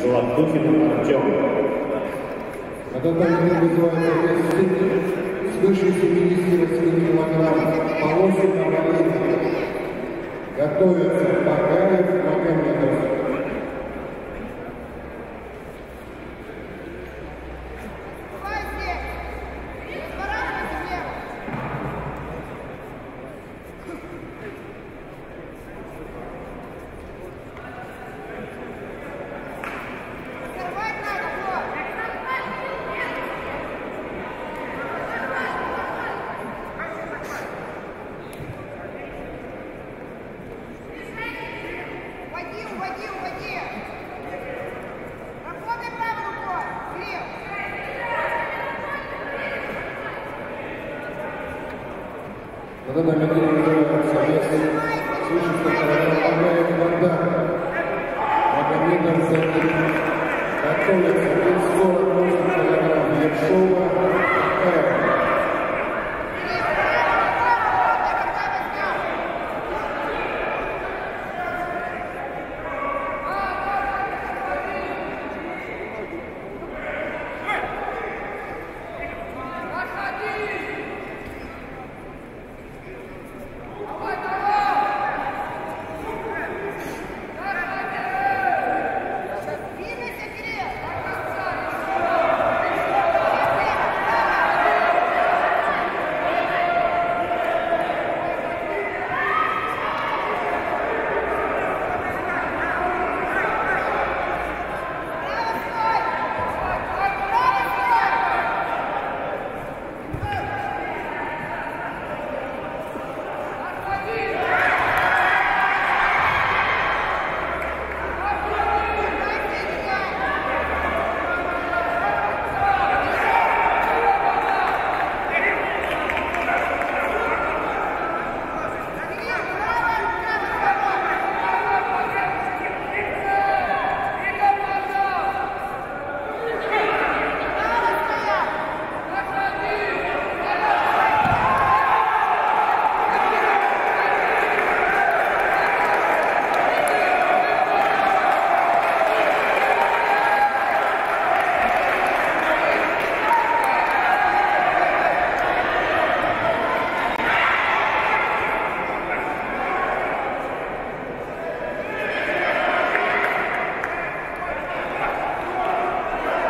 Золотухин Артем. Этот поединок называется вес сильный, свыше 70 килограмм, полосина Валерия. Готовится Багаев Магомедов. На данный момент называется вес свыше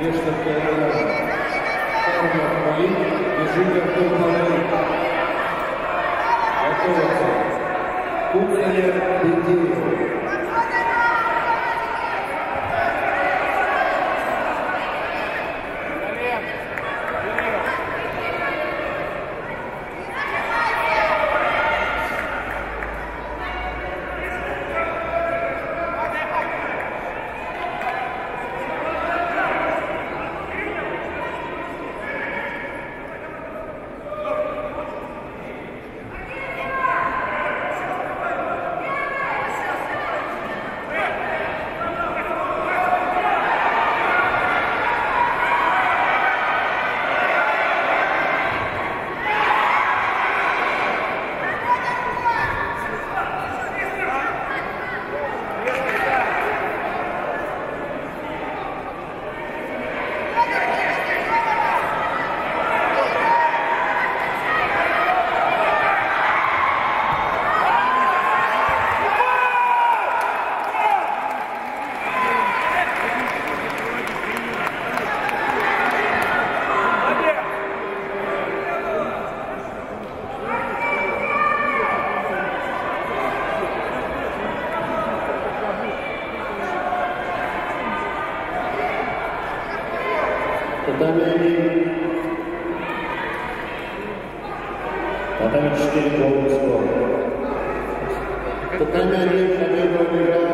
desta pequena forma aí e julga pelo talento. É coração. Companheiro de Deus. Татами четыре полный скор. Татами один, Хабиб выиграл Кирилл